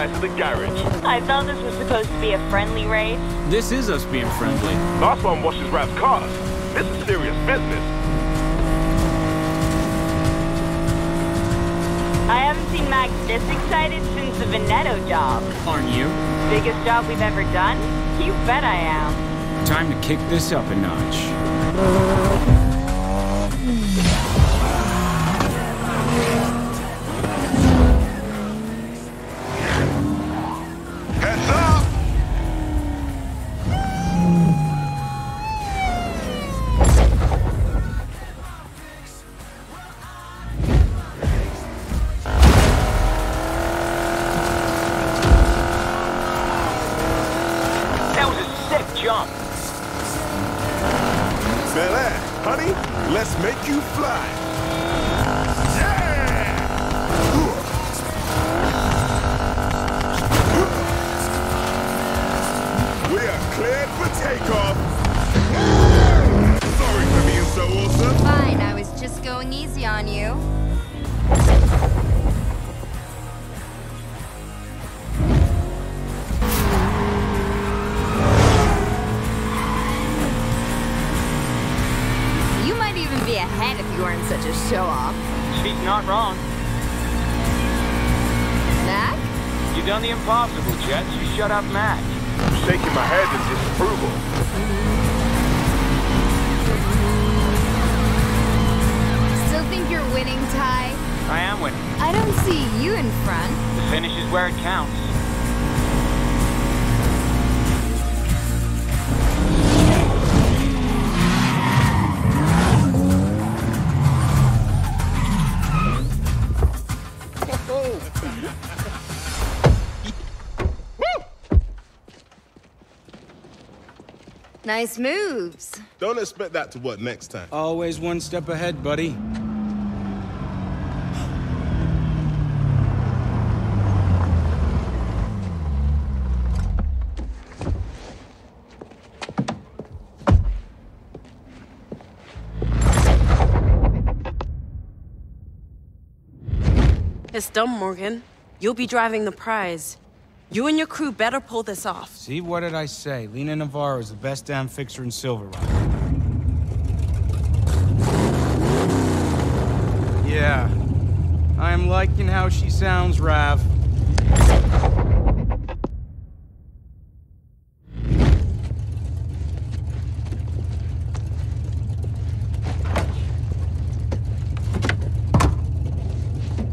waiting for you guys at the garage. I thought this was supposed to be a friendly race. This is us being friendly. Last one washes Rav's cars. This is serious business. I haven't seen Mac this excited since the Veneto job. Aren't you? Biggest job we've ever done? You bet I am. Time to kick this up a notch. Impossible, Jess. You shut up Matt. I'm Shaking my head in disapproval. Still think you're winning, Ty? I am winning. I don't see you in front. The finish is where it counts. Nice moves. Don't expect that to work next time. Always one step ahead, buddy. It's done, Morgan. You'll be driving the prize. You and your crew better pull this off. See, what did I say? Lena Navarro is the best damn fixer in Silver Rock. Yeah. I am liking how she sounds, Rav.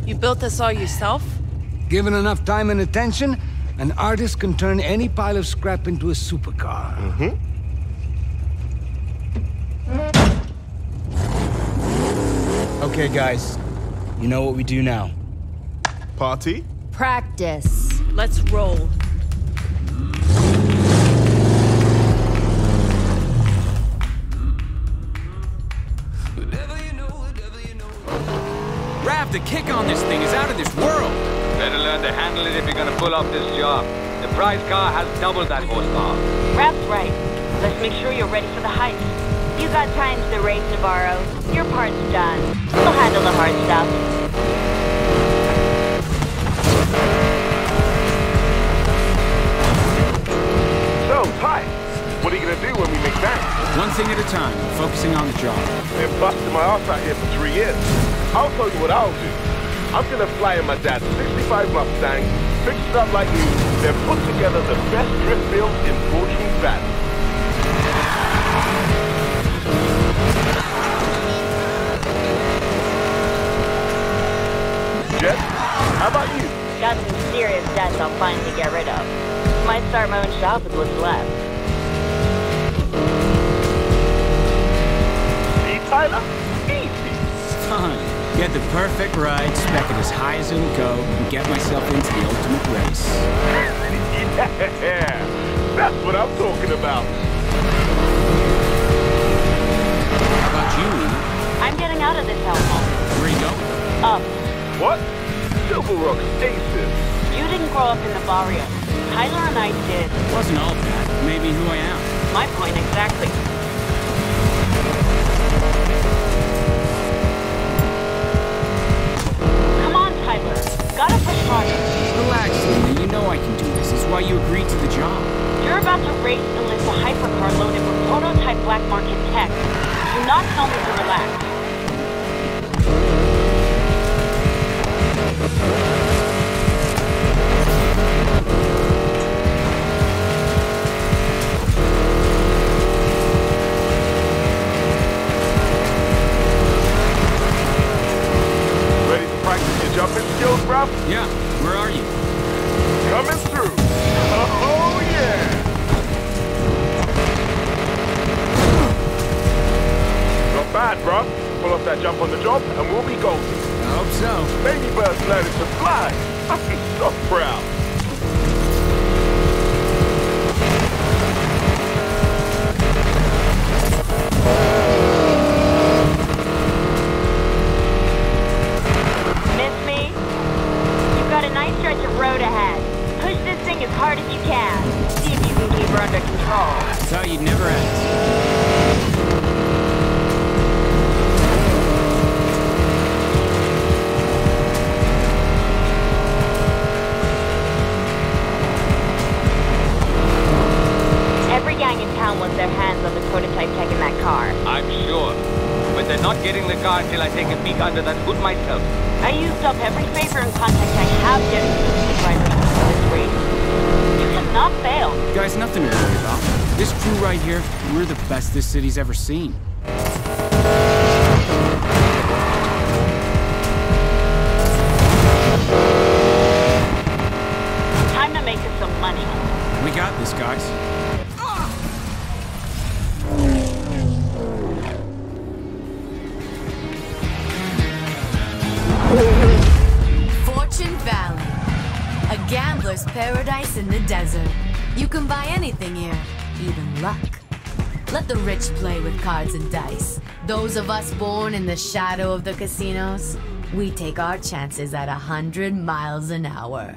You built this all yourself? Given enough time and attention, an artist can turn any pile of scrap into a supercar. Mm-hmm. Okay, guys. You know what we do now. Party? Practice. Let's roll. Rav, the kick on this thing is out of this world. Better learn to handle it if you're gonna pull off this job. The prize car has double that horsepower. Rav's right. Let's make sure you're ready for the heist. You got time to the race, Navarro. Your part's done. We'll handle the hard stuff. So, Ty, what are you gonna do when we make that? One thing at a time, focusing on the job. Been busting my ass out here for three years. I'll tell you what I'll do. I'm gonna fly in my dad's 65 Mustang, fix it up like you, then put together the best drift build in Fortune Valley. Jess, how about you? Got some serious debts I'll to get rid of. Might start my own shop with what's left. See, Tyler? Easy. Fine. Get the perfect ride, spec it as high as it'll go, and get myself into the ultimate race. yeah, that's what I'm talking about. How about you, Lena? I'm getting out of this hellhole. Where you going? Up. What? Silver Rock's aces. You didn't grow up in the barrio. Tyler and I did. It Wasn't all bad. Maybe who I am. My point exactly. Gotta push harder. Relax, Linda. You know I can do this. It's why you agreed to the job. You're about to race lift a hypercar loaded with prototype black market tech. Do not tell me to relax. Jumping skills, bruv? Yeah, where are you? Coming through. Oh, yeah. Not bad, bruv. Pull off that jump on the job, and we'll be golden. I hope so. Baby bird's learning to fly. I'm so proud. Her under. Thought you'd never ask. Every gang in town wants their hands on the prototype tech in that car. I'm sure. But they're not getting the car until I take a peek under that hood myself. I used up every favor and contact I have getting to the drivers for this race. Cannot fail. Guys, nothing to worry about. This crew right here, we're the best this city's ever seen. Rich play with cards and dice. Those of us born in the shadow of the casinos, we take our chances at a hundred miles an hour.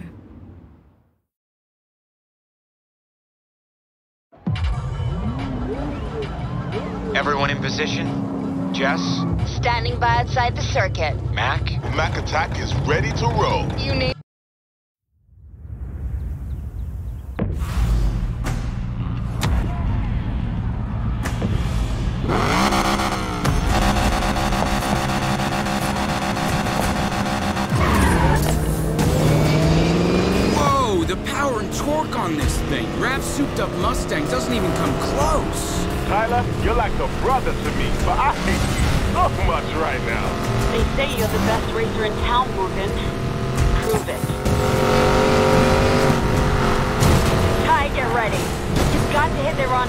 Everyone in position? Jess? Standing by outside the circuit. Mac? Mac Attack is ready to roll. You need.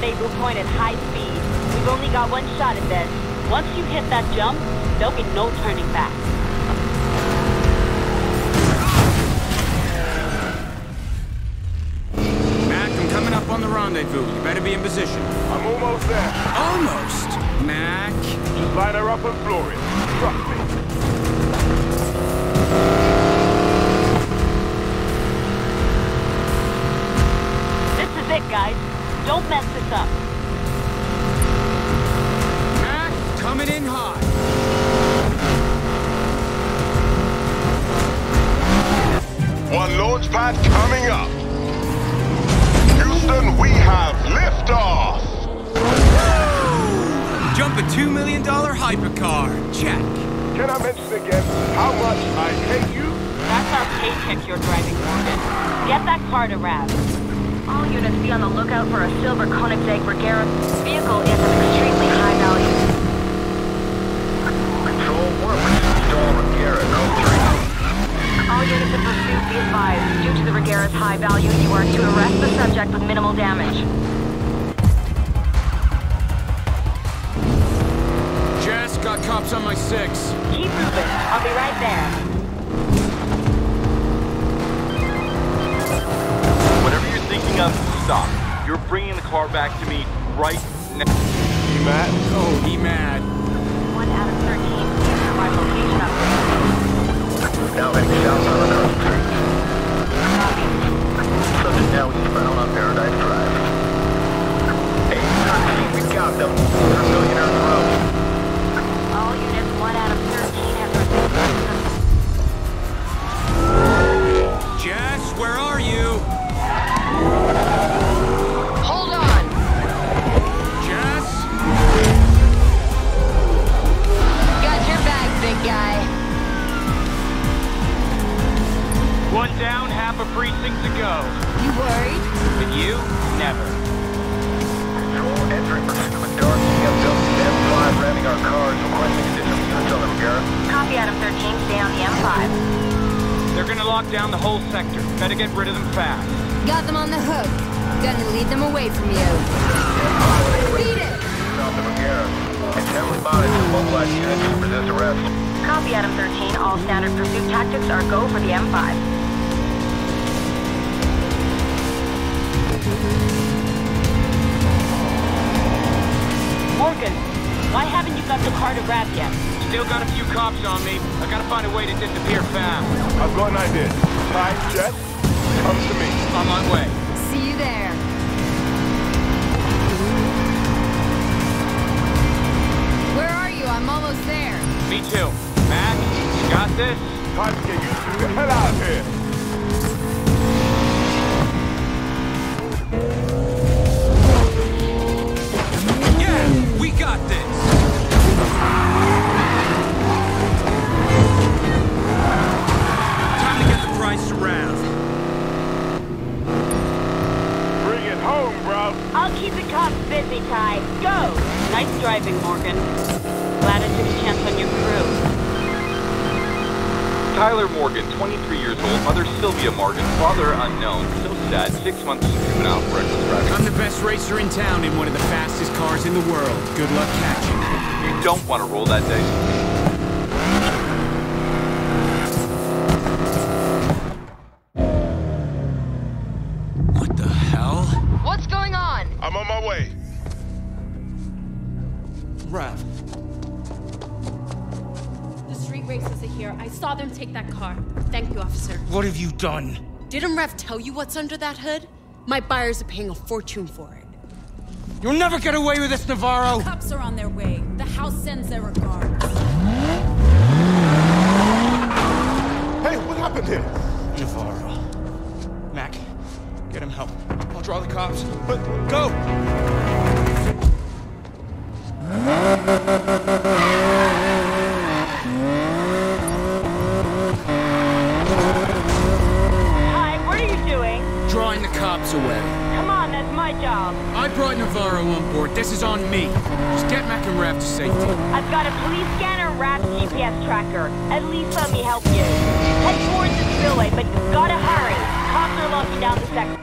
Rendezvous point at high speed. We've only got one shot at this. Once you hit that jump, there'll be no turning back. Mac, I'm coming up on the rendezvous. You better be in position. I'm almost there. Almost. Mac. Just line her up and floor it. Trust me. This is it, guys. Don't mess this up. Mac, coming in hot. One launch pad coming up. Houston, we have liftoff. Jump a $2 million hypercar. Check. Can I mention again how much I hate you? That's our paycheck you're driving, Morgan. Get that car to Rav. All units be on the lookout for a silver Koenigsegg Regera. Vehicle is of extremely high value. Control, we're Stall Regera, code 3. All units in pursuit be advised. Due to the Regera's high value, you are to arrest the subject with minimal damage. Jess, got cops on my six. Keep moving. I'll be right there. Whatever you're stop. You're bringing the car back to me right now. You mad? Oh, he mad. One out of 13. are in town in one of the fastest cars in the world. Good luck catching. You don't want to roll that dice. take that car. Thank you, officer. What have you done? Didn't Rev tell you what's under that hood? My buyers are paying a fortune for it. You'll never get away with this, Navarro! The cops are on their way. The house sends their regards. Hey, what happened here? Navarro. Mac, get him help. I'll draw the cops. But go! Hi, what are you doing? Drawing the cops away got Navarro on board. This is on me. Just get Mac and Rav to safety. I've got a police scanner, Rav's GPS tracker. At least let me help you. Head towards the spillway, but gotta hurry. Cops are locking down the sector.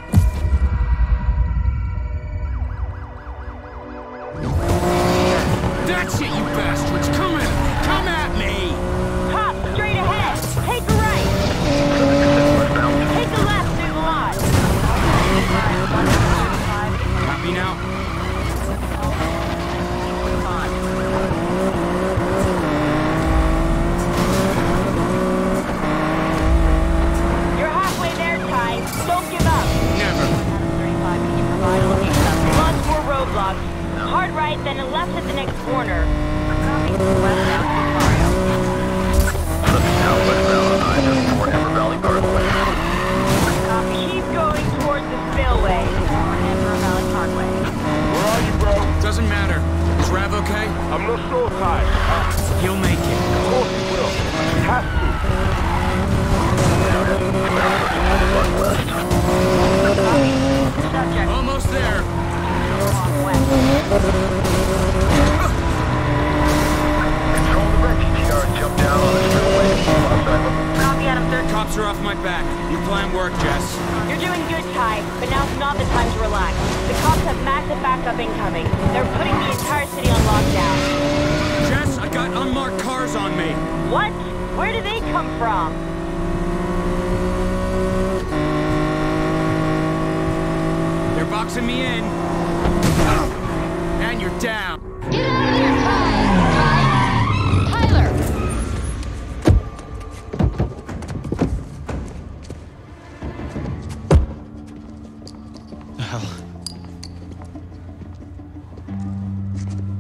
hell?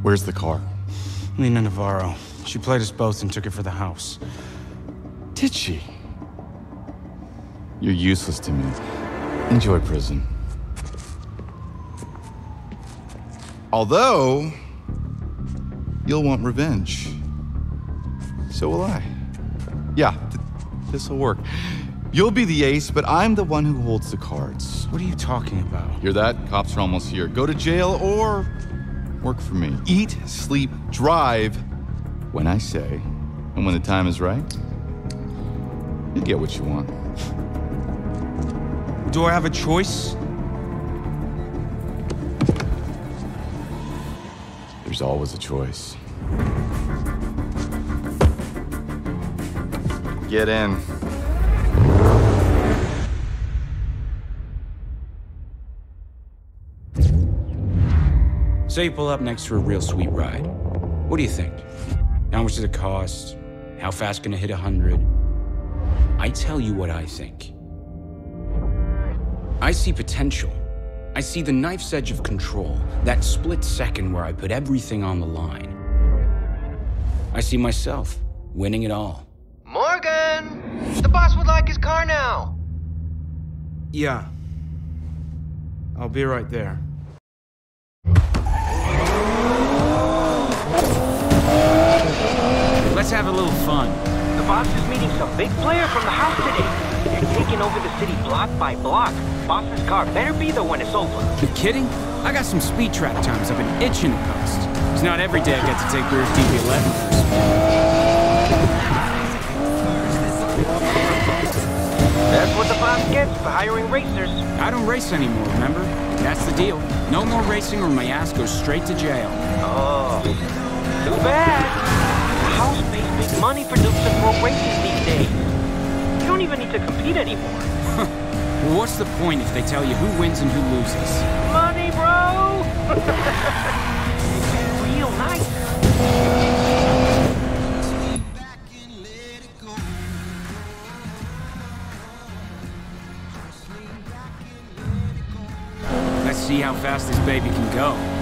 Where's the car? Lena Navarro. She played us both and took it for the house. Did she? You're useless to me. Enjoy prison. Although, you'll want revenge. So will I. Yeah, th this'll work. You'll be the ace, but I'm the one who holds the cards. What are you talking about? Hear that? Cops are almost here. Go to jail or work for me. Eat, sleep, drive when I say, and when the time is right, you get what you want. Do I have a choice? There's always a choice. Get in. Say you pull up next to a real sweet ride. What do you think? How much does it cost? How fast can it hit 100? I tell you what I think. I see potential. I see the knife's edge of control, that split second where I put everything on the line. I see myself winning it all. Morgan! The boss would like his car now. Yeah. I'll be right there. Let's have a little fun. The boss is meeting some big player from the house today. They're taking over the city block by block. Boss's car better be there when it's over. You kidding? I got some speed trap times I've been itching to post. It's not every day I get to take Weir's DB11 That's what the boss gets for hiring racers. I don't race anymore, remember? That's the deal. No more racing or my ass goes straight to jail. Oh, too bad. Money for and pro racing these days. You don't even need to compete anymore. well, what's the point if they tell you who wins and who loses? Money, bro! Real nice. Let's see how fast this baby can go.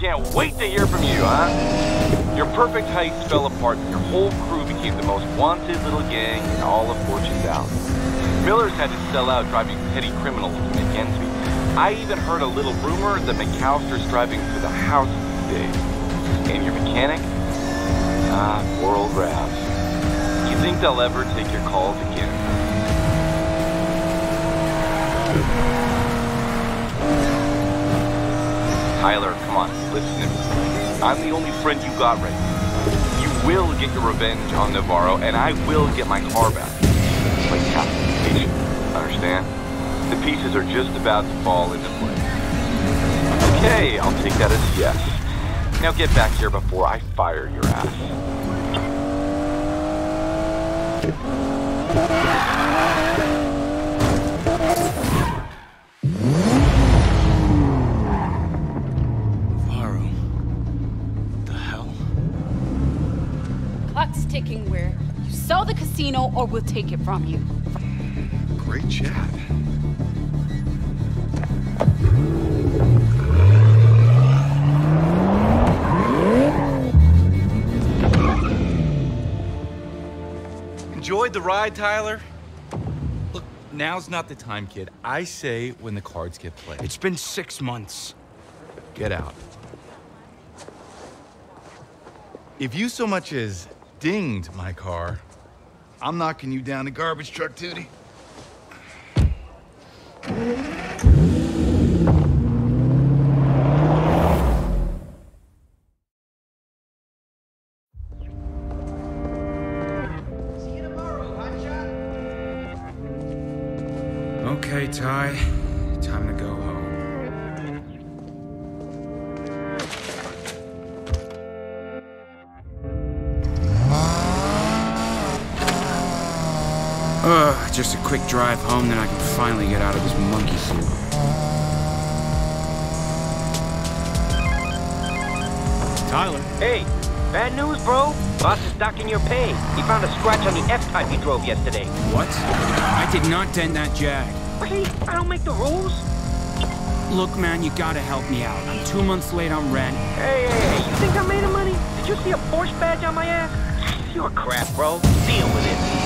Can't wait to hear from you, huh? Your perfect heist fell apart and your whole crew became the most wanted little gang in all of Fortune Valley. Miller's had to sell out driving petty criminals to make ends meet. I even heard a little rumor that McAlister's driving for the house these days. And your mechanic? Ah, poor old You think they'll ever take your calls again? Tyler, come on, listen to me. I'm the only friend you got right now. You will get your revenge on Navarro, and I will get my car back. Like capitalization, understand? The pieces are just about to fall into place. Okay, I'll take that as yes. Now get back here before I fire your ass. sticking where you sell the casino or we'll take it from you. Great chat. Enjoyed the ride, Tyler? Look, now's not the time, kid. I say when the cards get played. It's been six months. Get out. If you so much as dinged my car, I'm knocking you down the garbage truck, Tootie. Drive home, then I can finally get out of this monkey suit. Tyler. Hey, bad news, bro. Boss is docking your pay. He found a scratch on the F-Type you drove yesterday. What? I did not dent that Jag. Hey, I don't make the rules. Look, man, you gotta help me out. I'm two months late on rent. Hey, hey, hey, you think I made the money? Did you see a Porsche badge on my ass? You're crap, bro. Deal with it.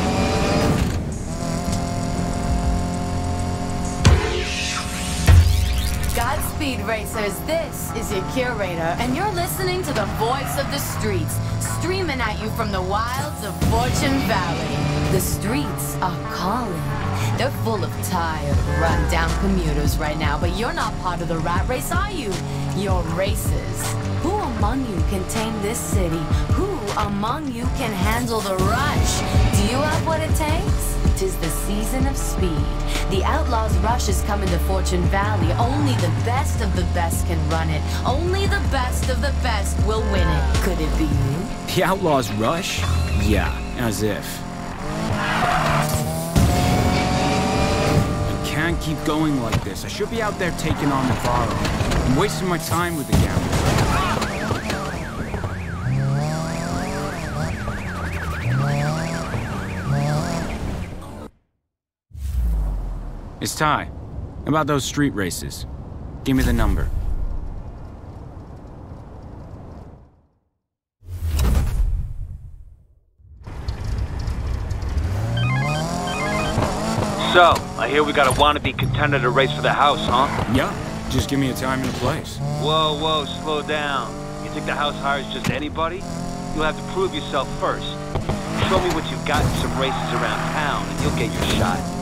Godspeed, racers. This is your curator, and you're listening to the voice of the streets, streaming at you from the wilds of Fortune Valley. The streets are calling. They're full of tired, run-down commuters right now, but you're not part of the rat race, are you? You're racers. Who among you can tame this city? Who among you can handle the rush? Do you have what it takes? Tis the season of speed. The Outlaws Rush is coming to Fortune Valley. Only the best of the best can run it. Only the best of the best will win it. Could it be you? The Outlaws Rush? Yeah, as if. I can't keep going like this. I should be out there taking on the Navarro. I'm wasting my time with the gamble. It's Ty. About those street races. Give me the number. So, I hear we got a wannabe contender to race for the house, huh? Yeah, just give me a time and a place. Whoa, whoa, slow down. You think the house hires just anybody? You'll have to prove yourself first. Show me what you've got in some races around town, and you'll get your shot.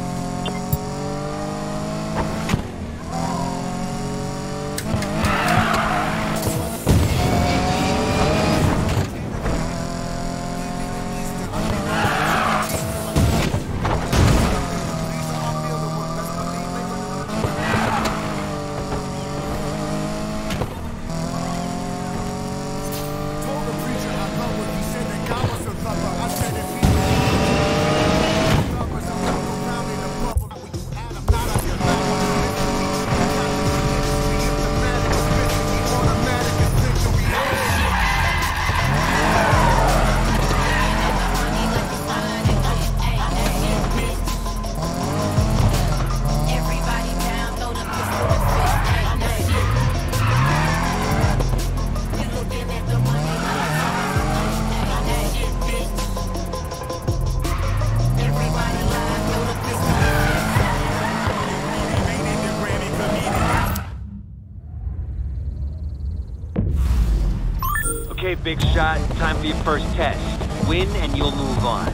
Big shot. Time for your first test. Win and you'll move on.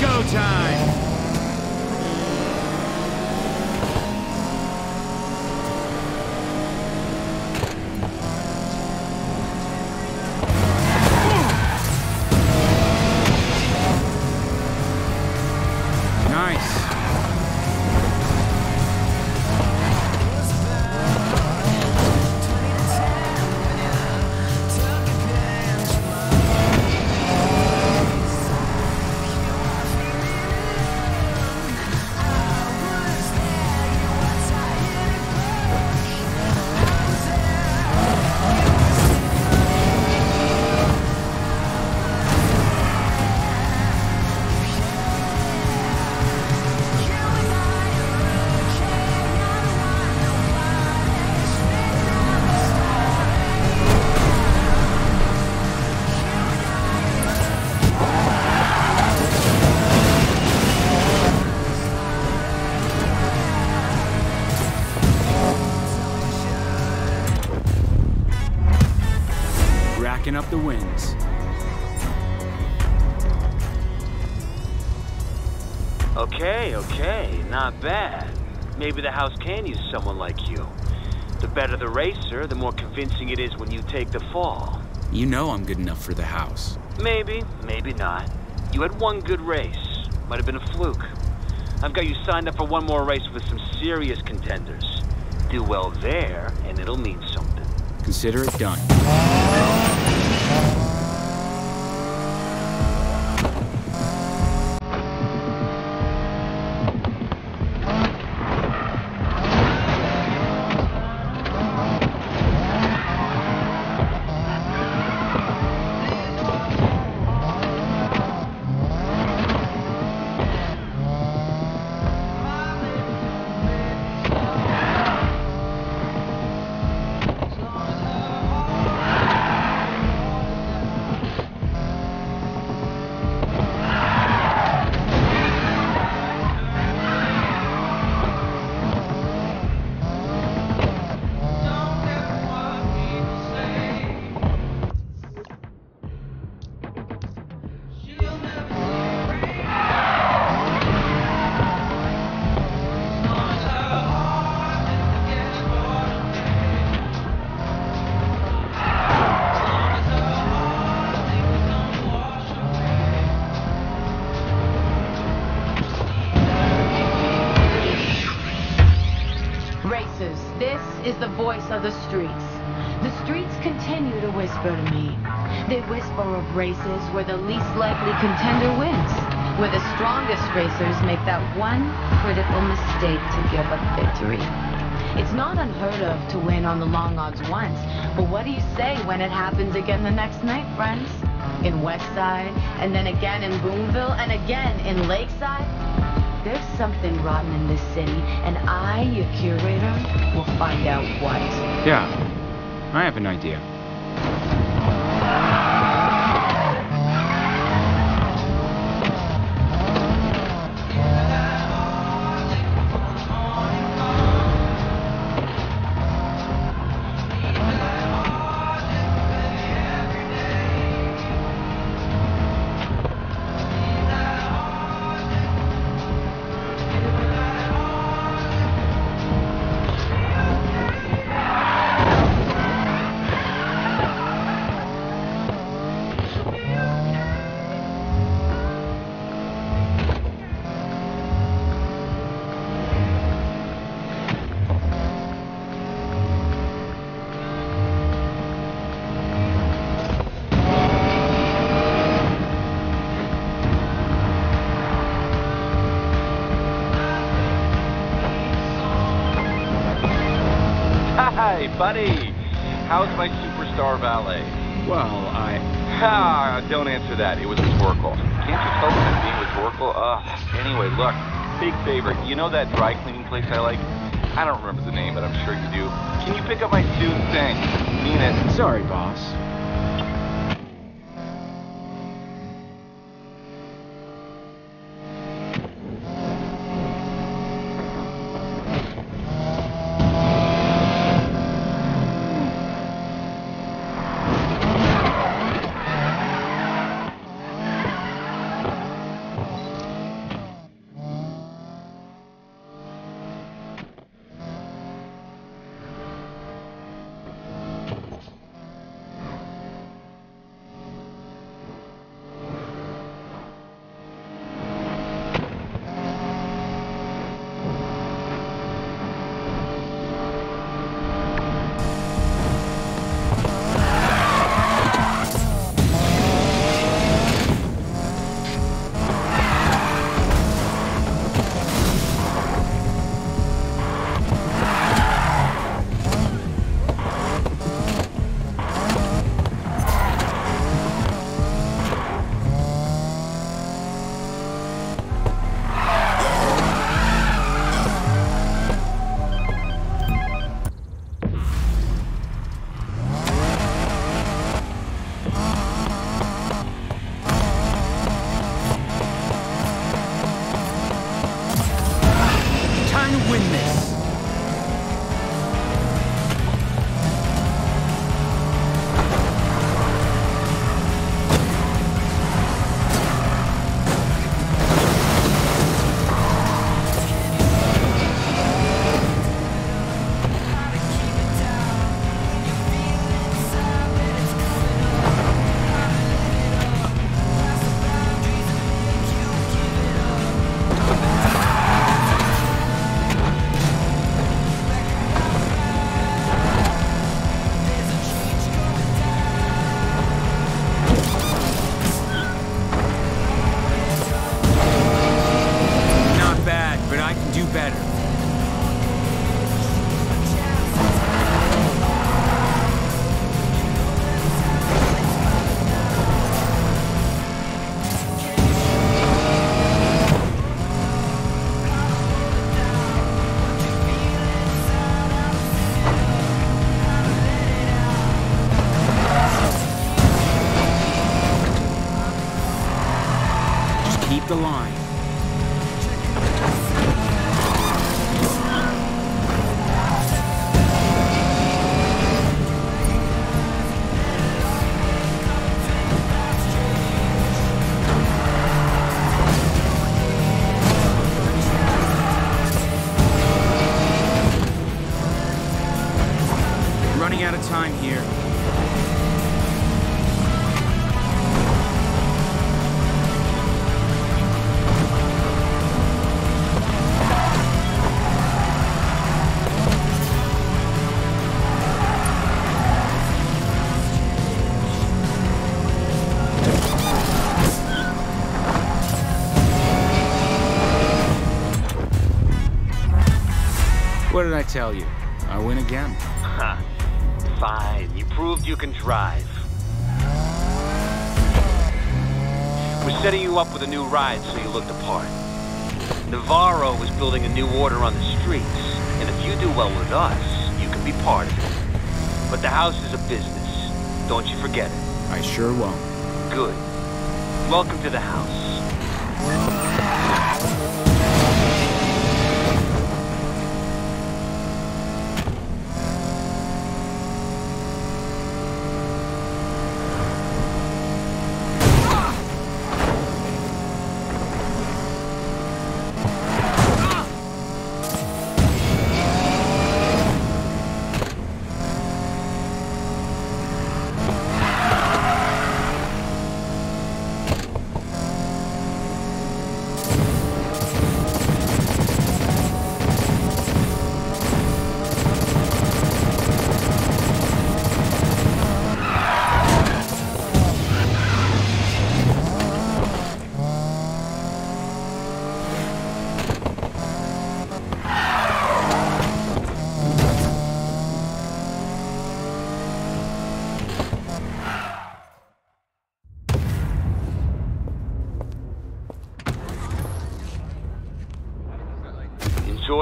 Go time! Not bad. Maybe the house can use someone like you. The better the racer, the more convincing it is when you take the fall. You know I'm good enough for the house. Maybe, maybe not. You had one good race. Might have been a fluke. I've got you signed up for one more race with some serious contenders. Do well there, and it'll mean something. Consider it done. Races where the least likely contender wins, where the strongest racers make that one critical mistake to give up victory. It's not unheard of to win on the long odds once, but what do you say when it happens again the next night, friends? In Westside, and then again in Boonville, and again in Lakeside? There's something rotten in this city, and I, your curator, will find out what. Yeah, I have an idea. Buddy. How's my superstar valet? Well, I... Ah, don't answer that. It was rhetorical. Can't you tell that being rhetorical? Ugh. Anyway, look. Big favor. You know that dry cleaning place I like? I don't remember the name, but I'm sure you do. Can you pick up my suit? Thanks. Mean it. Sorry, boss. Tell you? I win again. Ha. Fine, you proved you can drive. We're setting you up with a new ride so you look the part. Navarro is building a new order on the streets, and if you do well with us, you can be part of it. But the house is a business. Don't you forget it. I sure won't. Good. Welcome to the house.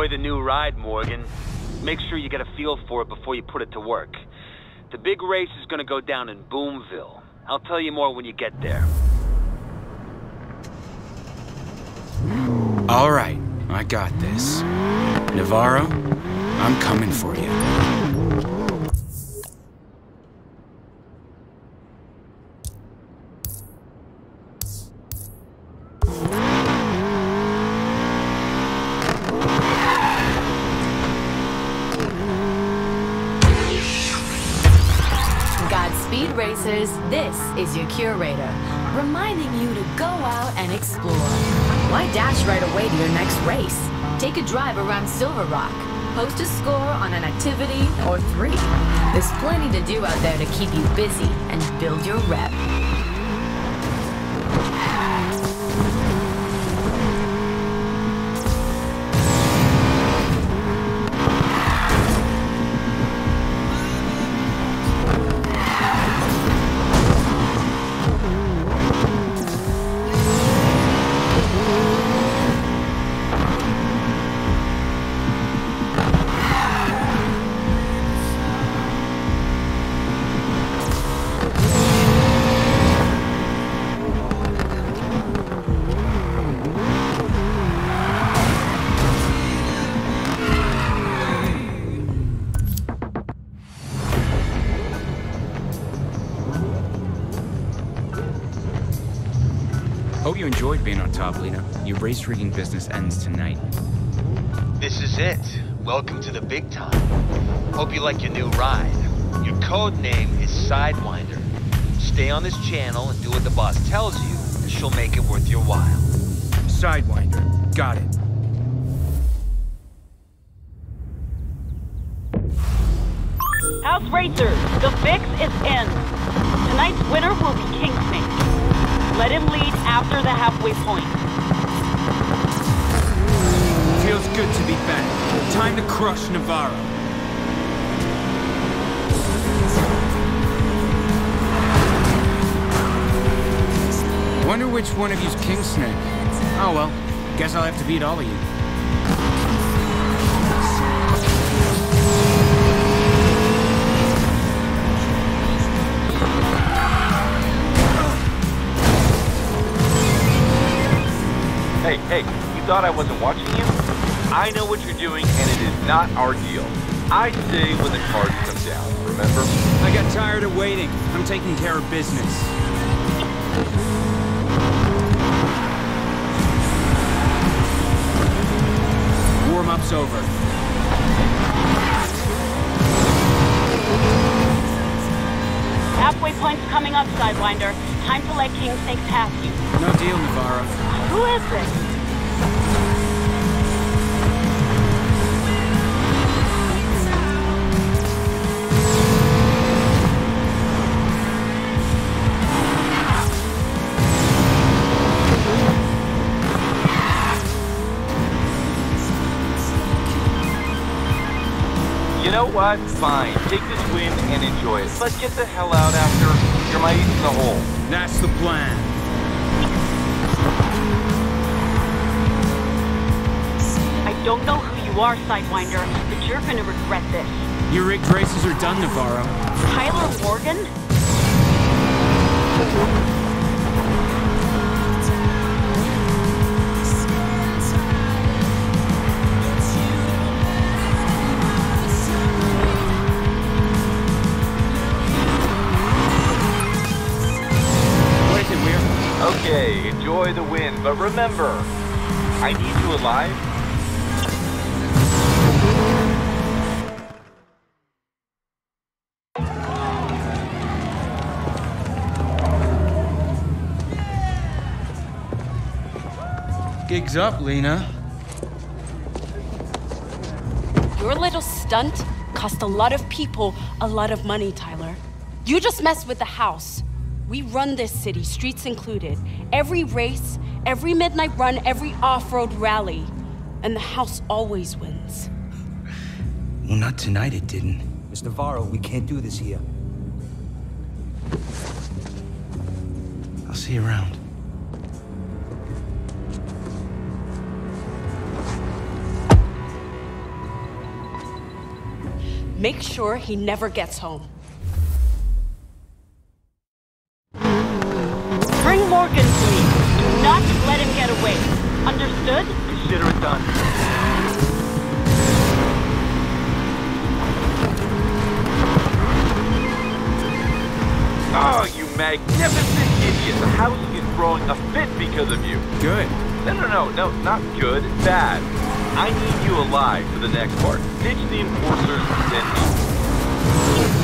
Enjoy the new ride, Morgan. Make sure you get a feel for it before you put it to work. The big race is gonna go down in Boomville. I'll tell you more when you get there. All right, I got this. Navarro, I'm coming for you. Curator, reminding you to go out and explore. Why dash right away to your next race? Take a drive around Silver Rock. Post a score on an activity or three. There's plenty to do out there to keep you busy and build your rep. top, Lina. Your race rigging business ends tonight. This is it. Welcome to the big time. Hope you like your new ride. Your code name is Sidewinder. Stay on this channel and do what the boss tells you, and she'll make it worth your while. Sidewinder. Got it. House Racers, the fix is in. Tonight's winner will be Kingsnake. Let him lead after the halfway point. Feels good to be back. Time to crush Navarro. Wonder which one of you's King Snake. Oh well, guess I'll have to beat all of you. Thought I wasn't watching you? I know what you're doing, and it is not our deal. I say when the cards come down, remember? I got tired of waiting. I'm taking care of business. Warm-up's over. Halfway point's coming up, Sidewinder. Time to let King Snake pass you. No deal, Navarro. Who is this? You know what? Fine. Take this win and enjoy it. Let's get the hell out after you're my ace in the hole. That's the plan. Don't know who you are, Sidewinder, but you're gonna regret this. Your rigged races are done, Navarro. Tyler Morgan? What is it, Weir? Okay, enjoy the win, but remember, I need you alive. Gig's up, Lina. Your little stunt cost a lot of people a lot of money, Tyler. You just messed with the house. We run this city, streets included. Every race, every midnight run, every off road rally. And the house always wins. Well, not tonight it didn't. Miss Navarro, we can't do this here. I'll see you around. Make sure he never gets home. Bring Morgan to me. Do not let him get away. Understood? Consider it done. Oh, you magnificent idiot! The house is throwing a fit because of you. Good. No, no, no, no, not good. Bad. I need you alive for the next part. Ditch the enforcers, then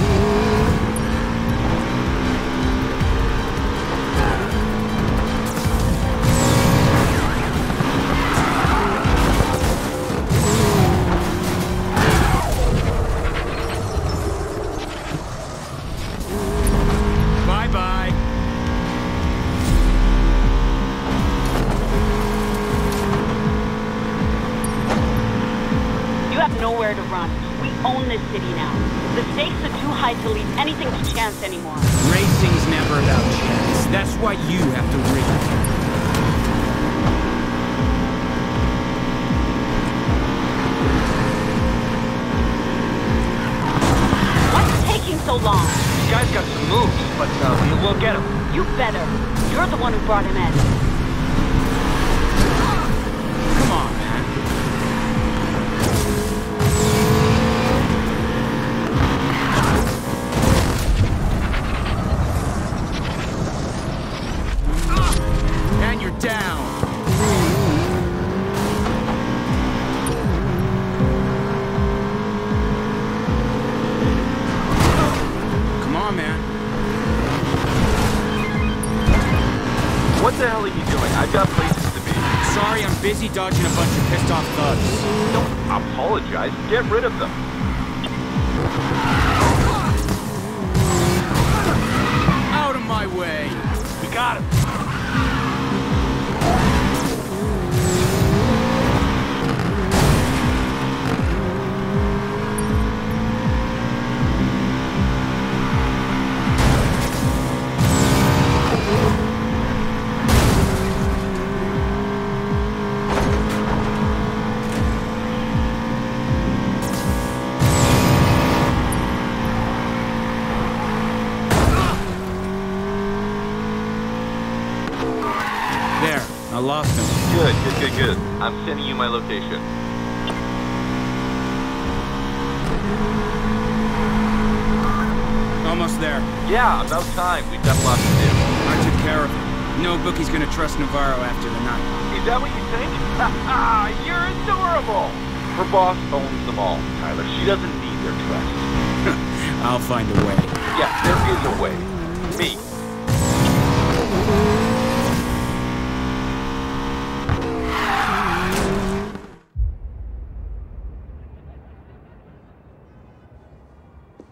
sending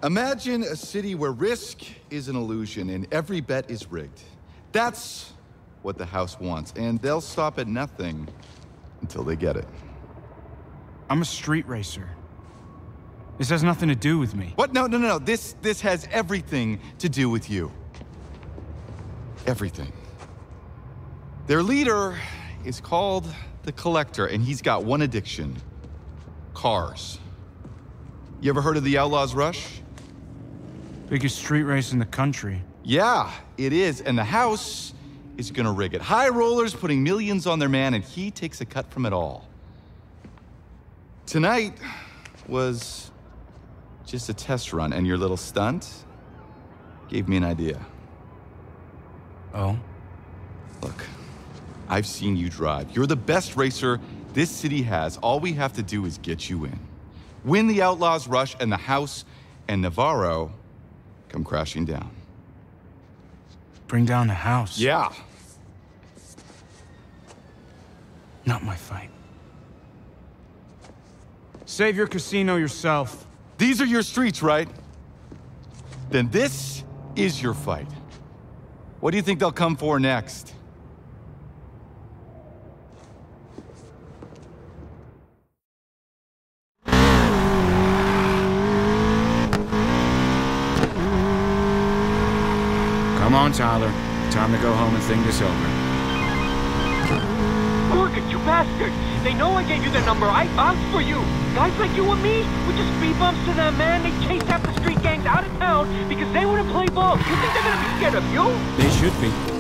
Imagine a city where risk is an illusion and every bet is rigged. That's what the House wants, and they'll stop at nothing until they get it. I'm a street racer. This has nothing to do with me. What? No, no, no, no. This, this has everything to do with you. Everything. Their leader is called the Collector, and he's got one addiction. Cars. You ever heard of the Outlaws Rush? Biggest street race in the country. Yeah, it is, and the House is gonna rig it. High rollers putting millions on their man, and he takes a cut from it all. Tonight was just a test run, and your little stunt gave me an idea. Oh? Look, I've seen you drive. You're the best racer this city has. All we have to do is get you in. Win the Outlaws Rush, and the House and Navarro come crashing down. Bring down the house. Yeah. Not my fight. Save your casino yourself. These are your streets, right? Then this is your fight. What do you think they'll come for next? Come on, Tyler. Time to go home and think this over. At you bastard! They know I gave you their number. I vouched for you. Guys like you and me, we just speed bumps to them, man. They chase after street gangs out of town because they want to play ball. You think they're gonna be scared of you? They should be.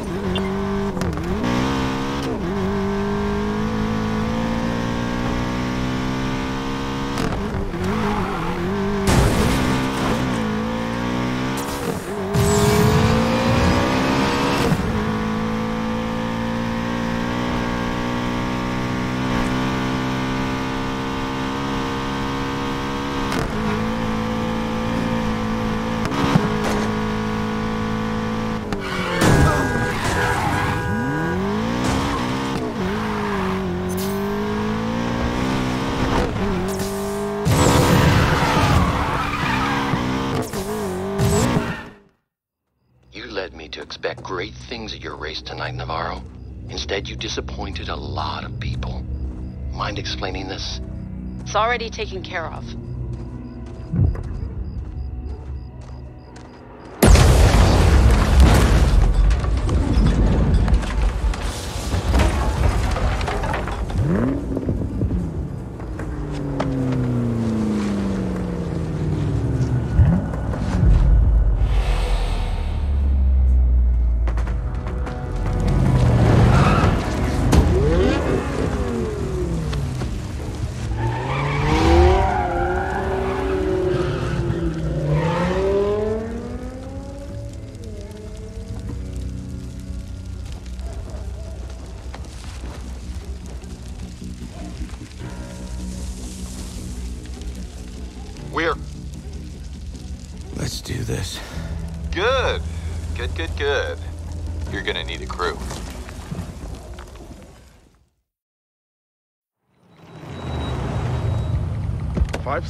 You led me to expect great things at your race tonight, Navarro. Instead, you disappointed a lot of people. Mind explaining this? It's already taken care of.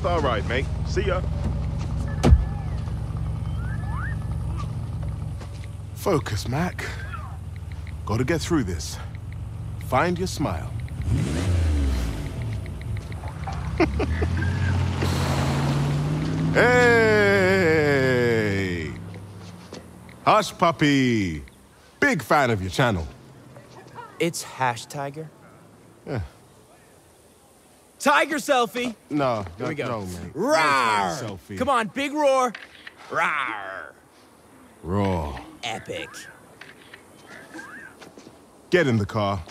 Five star ride, mate. See ya. Focus, Mac. Gotta get through this. Find your smile. hey! Hush, puppy. Big fan of your channel. It's Hash Tiger. Yeah. Tiger selfie. No, Here we go. no. Roar! Come on, big roar. Roar. Raw. Epic. Get in the car.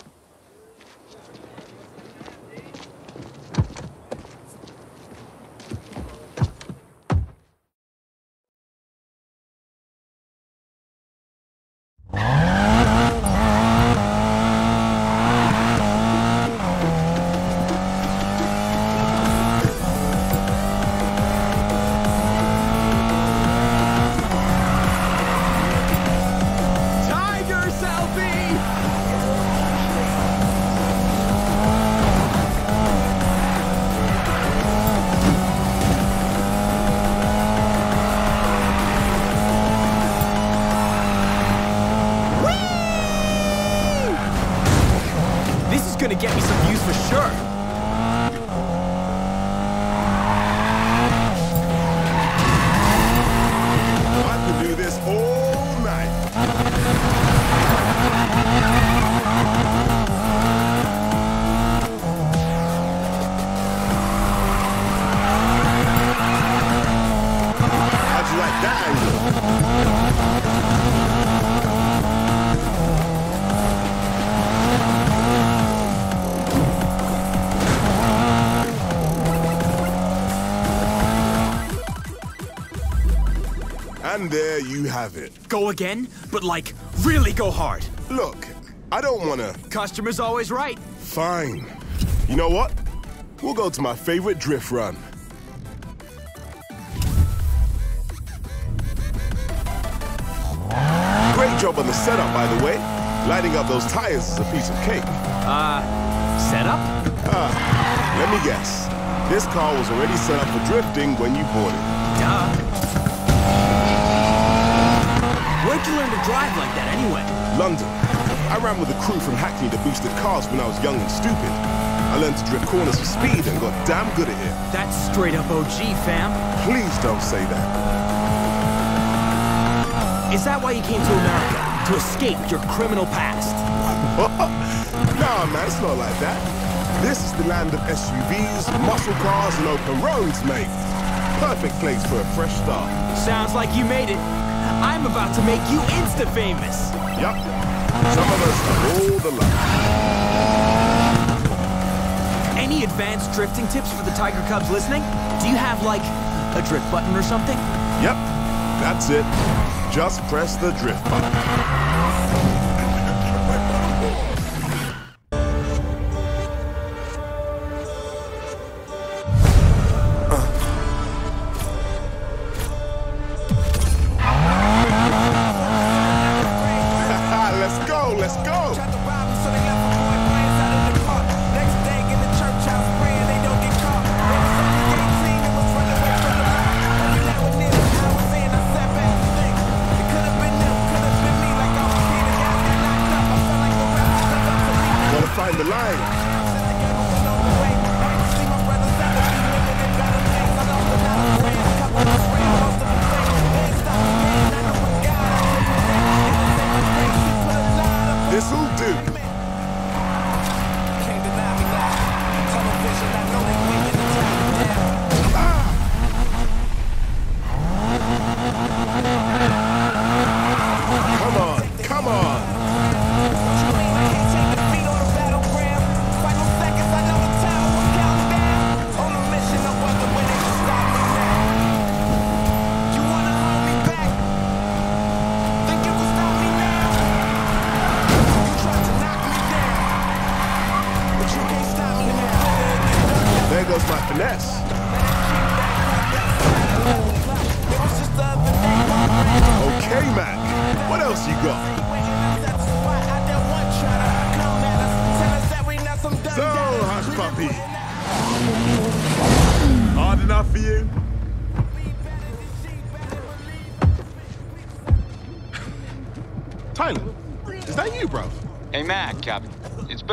Go again, but like, really go hard. Look, I don't wanna. Customer's always right. Fine. You know what? We'll go to my favorite drift run. Great job on the setup, by the way. Lighting up those tires is a piece of cake. Uh, setup? Ah, let me guess. This car was already set up for drifting when you bought it. Duh. Where'd you learn to drive like that anyway? London. I ran with a crew from Hackney that boosted cars when I was young and stupid. I learned to drift corners with speed and got damn good at it. That's straight up OG, fam. Please don't say that. Is that why you came to America? To escape your criminal past? nah, man, it's not like that. This is the land of SUVs, muscle cars, and open roads, mate. Perfect place for a fresh start. Sounds like you made it. I'm about to make you insta-famous. Yup. Some of us all the luck. Any advanced drifting tips for the Tiger Cubs listening? Do you have, like, a drift button or something? Yep, that's it. Just press the drift button.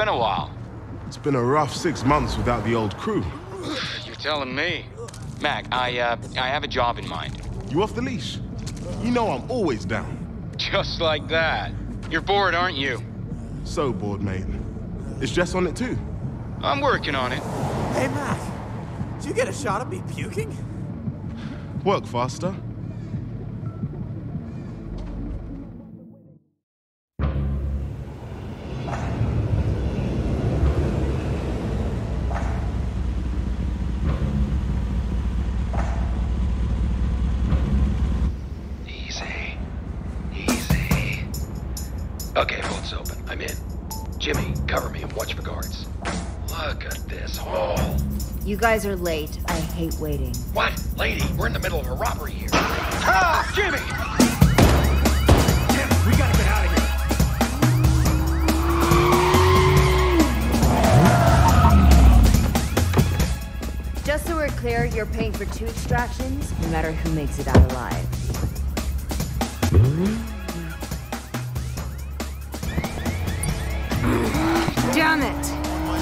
Been a while. It's been a rough six months without the old crew. You're telling me. Mac, I, uh, I have a job in mind. You off the leash? You know I'm always down. Just like that. You're bored, aren't you? So bored, mate. Is Jess on it too? I'm working on it. Hey, Mac. Did you get a shot of me puking? Work faster. Guys are late. I hate waiting. What? Lady, we're in the middle of a robbery here. Ah, Jimmy! We gotta get out of here. Just so we're clear, you're paying for two extractions, no matter who makes it out alive. Damn it!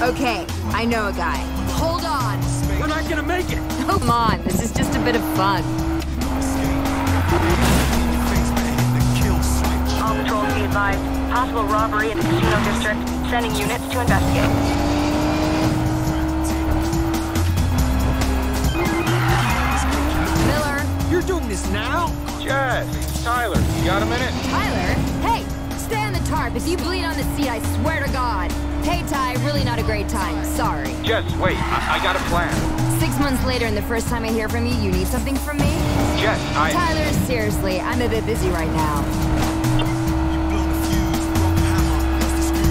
Okay, I know a guy. Hold on! We're not gonna make it! Come on, this is just a bit of fun. All patrols be advised. Possible robbery in the casino district. Sending units to investigate. Miller, You're doing this Now? Jess, Tyler, you got a minute? Tyler? Hey, stay on the tarp. If you bleed on the seat, I swear to God. Hey, Ty, really not a great time. Sorry. Jess, wait, I, I got a plan. Six months later, and the first time I hear from you, you need something from me? Jess, I... Tyler, seriously, I'm a bit busy right now.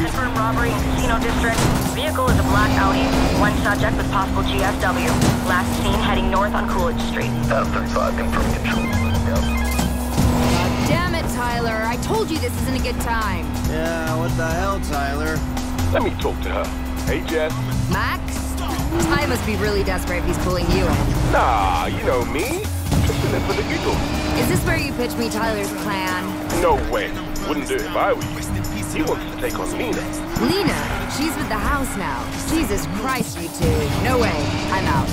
Confirmed robbery in Casino District. Vehicle is a black Audi. One subject with possible GSW. Last seen heading north on Coolidge Street. South 35, confirm control. Damn it, Tyler. I told you this isn't a good time. Yeah, what the hell, Tyler? Let me talk to her. Hey, Jess. Mac? Ty must be really desperate if he's pulling you in. Nah, you know me. Just in it for the giggles. Is this where you pitch me Tyler's plan? No way. Wouldn't do it if I were you. He wants to take on Lina. Lina, she's with the house now. Jesus Christ, you two. No way. I'm out.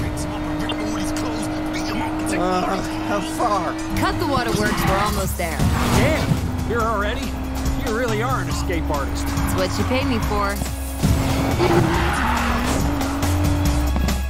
Uh, how far? Cut the waterworks, we're almost there. Damn, here already? Really are an escape artist. It's what you paid me for.